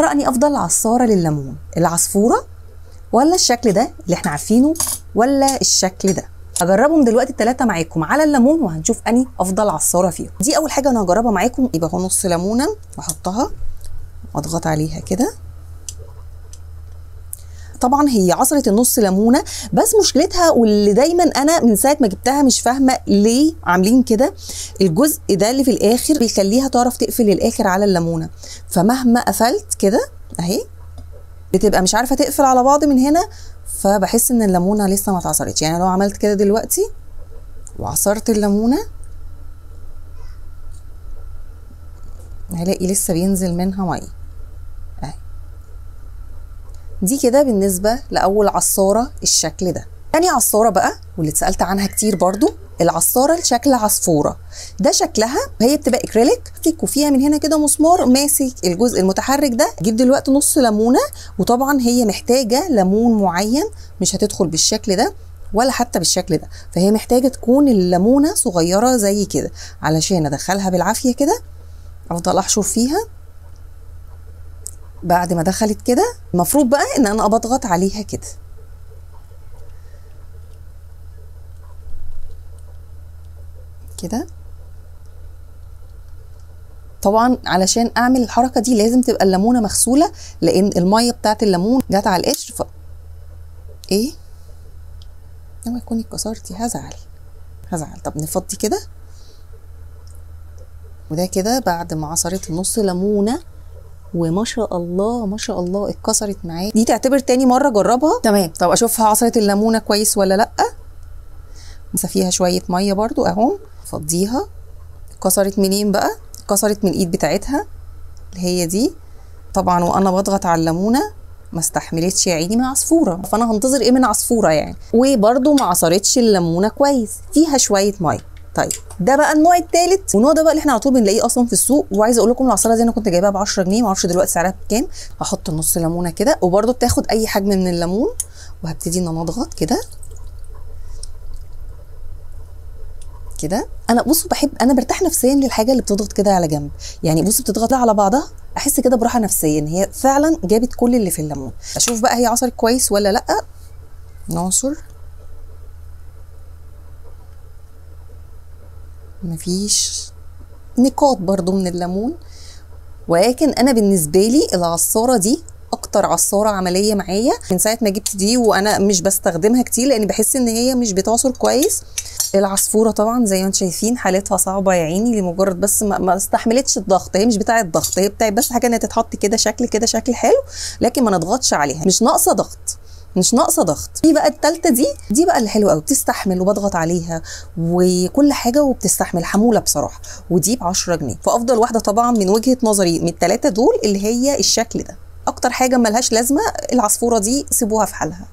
ترى أني أفضل عصارة لليمون العصفورة ولا الشكل ده اللي إحنا عارفينه ولا الشكل ده؟ هجربهم دلوقتي الثلاثه معاكم على الليمون وهنشوف أني أفضل عصارة فيهم. دي أول حاجة أنا هجربها معاكم يبقى هو نص ليمونة وأحطها وأضغط عليها كده. طبعا هي عصره النص ليمونة بس مشكلتها واللي دايما أنا من ساعة ما جبتها مش فاهمة ليه عاملين كده الجزء ده اللي في الآخر بيخليها تعرف تقفل للآخر على الليمونة. فمهما قفلت كده أهي بتبقى مش عارفة تقفل على بعض من هنا فبحس إن الليمونة لسه ما اتعصرتش. يعني لو عملت كده دلوقتي وعصرت الليمونة هلاقي لسه بينزل منها مية. دي كده بالنسبة لأول عصارة الشكل ده. تاني عصارة بقى واللي اتسألت عنها كتير برضو العصارة لشكل عصفورة. ده شكلها هي بتبقى اكريليك وفيها من هنا كده مسمار ماسك الجزء المتحرك ده جيب دلوقتي نص ليمونة وطبعا هي محتاجة ليمون معين مش هتدخل بالشكل ده ولا حتى بالشكل ده. فهي محتاجة تكون الليمونة صغيرة زي كده علشان أدخلها بالعافية كده أفضل أحشر فيها. بعد ما دخلت كده المفروض بقى إن أنا بضغط عليها كده. كده؟ طبعا علشان أعمل الحركة دي لازم تبقى الليمونة مغسولة لأن المية بتاعت الليمون جت على القشر ف إيه؟ لما تكوني اتكسرتي هزعل. هزعل. طب نفضي كده. وده كده بعد ما عصرت نص ليمونة وما شاء الله ما شاء الله اتكسرت معايا. دي تعتبر تاني مرة جربها تمام. طب اشوفها عصرت الليمونة كويس ولا لأ. نسى فيها شوية مية برضو أهو. فضيها. اتكسرت منين بقى؟ اتكسرت من الإيد بتاعتها اللي هي دي. طبعا وأنا بضغط على الليمونة ما استحملتش يا عيني من عصفورة. فأنا هنتظر إيه من عصفورة يعني؟ وبرده ما عصرتش الليمونة كويس. فيها شوية مية. طيب ده بقى النوع الثالث والنوع ده بقى اللي إحنا على طول بنلاقيه أصلا في السوق. وعايزه أقول لكم العصارة دي أنا كنت جايباها ب 10 جنيه ما أعرفش دلوقتي سعرها بكام. هحط نص ليمونة كده وبرده بتاخد أي حجم من الليمون. وهبتدي إن أنا أضغط كده. كده. أنا بصوا بحب أنا برتاح نفسيا للحاجة اللي بتضغط كده على جنب. يعني بصوا بتضغط على بعضها أحس كده براحة نفسيا. هي فعلا جابت كل اللي في الليمون. أشوف بقى هي عصرت كويس ولا لأ. نعصر مفيش نقاط برضو من الليمون. ولكن أنا بالنسبة لي العصارة دي أكتر عصارة عملية معايا من ساعة ما جبت دي وأنا مش بستخدمها كتير لأن بحس إن هي مش بتعصر كويس. العصفورة طبعا زي ما أنتم شايفين حالتها صعبة يا عيني لمجرد بس ما, استحملتش الضغط هي مش بتاعه ضغط هي بتاعه بس حاجة إنها تتحط كده شكل كده شكل حلو لكن ما نضغطش عليها مش ناقصة ضغط. مش ناقصة ضغط. دي بقى التالتة دي دي بقى اللي حلوة قوي بتستحمل وبضغط عليها وكل حاجة وبتستحمل حمولة بصراحة ودي ب 10 جنيه. فأفضل واحدة طبعا من وجهة نظري من الثلاثه دول اللي هي الشكل ده. أكتر حاجة ملهاش لازمة العصفورة دي سيبوها في حالها.